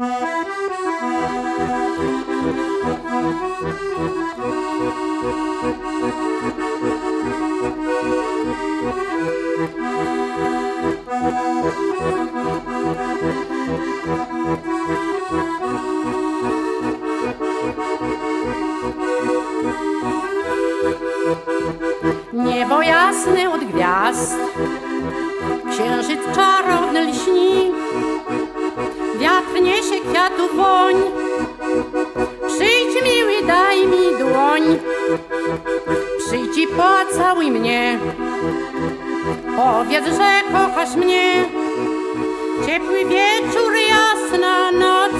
Niebo jasne od gwiazd, księżyc czarowny lśni, woń. Przyjdź miły, daj mi dłoń, przyjdź i pocałuj mnie, powiedz, że kochasz mnie. Ciepły wieczór, jasna noc,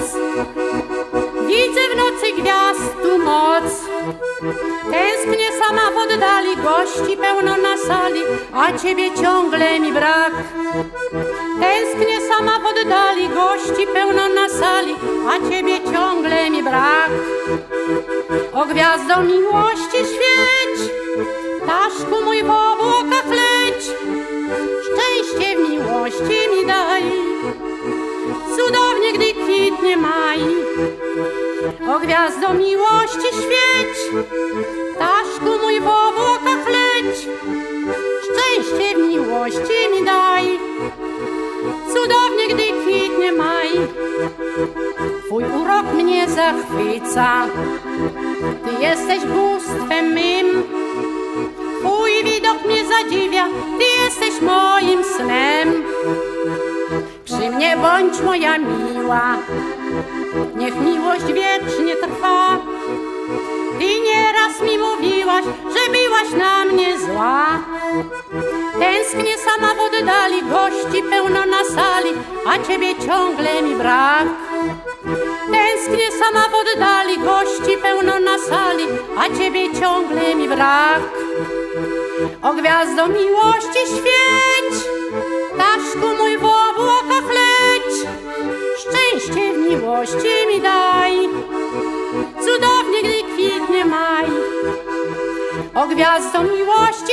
widzę w nocy gwiazd tu moc. Sama w oddali, gości pełno na sali, a ciebie ciągle mi brak. Tęsknię sama w oddali, gości pełno na sali, a ciebie ciągle mi brak. O gwiazdo miłości świeć, ptaszku mój w obłokach leć, szczęście w miłości mi daj. Cudownie, gdy kwitnie maj. O gwiazdo miłości świeć, Cudownie, gdy kwitnie maj, twój urok mnie zachwyca, ty jesteś bóstwem mym. Twój widok mnie zadziwia, ty jesteś moim snem. Przy mnie bądź moja miła, niech miłość wiecznie trwa. Ty nieraz mi mówiłaś, że byłaś na mnie zła. Tęsknię sama w oddali, gości pełno na sali, a ciebie ciągle mi brak. Tęsknię sama w oddali, gości pełno na sali, a ciebie ciągle mi brak. O gwiazdo miłości świeć, ptaszku mój w obłokach leć, szczęście w miłości mi daj, cudownie gdy kwitnie maj. O gwiazdo miłości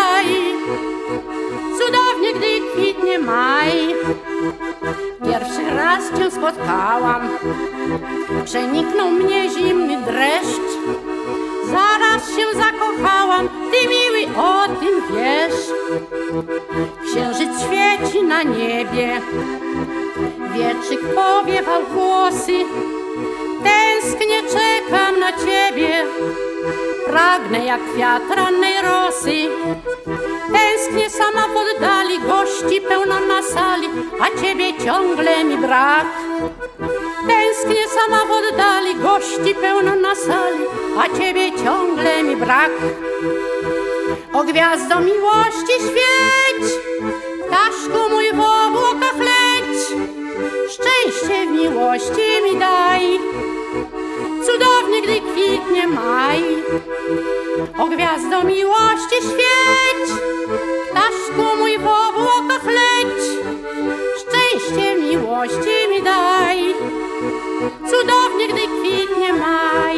daj, cudownie gdy kwitnie maj. Pierwszy raz cię spotkałam, przeniknął mnie zimny dreszcz. Zaraz się zakochałam, ty miły o tym wiesz. Księżyc świeci na niebie, wietrzyk powiewał głosy. Tęsknię, czekam na ciebie, pragnę jak kwiat rannej rosy. Tęsknię sama w oddali, gości pełno na sali, a ciebie ciągle mi brak. Tęsknię sama w oddali, gości pełno na sali, a ciebie ciągle mi brak. O gwiazdo miłości świeć, ptaszku mój w obłokach leć, szczęście w miłości mi daj, O gwiazdo miłości świeć, ptaszku mój w obłokach leć, szczęście miłości mi daj, cudownie gdy kwitnie maj.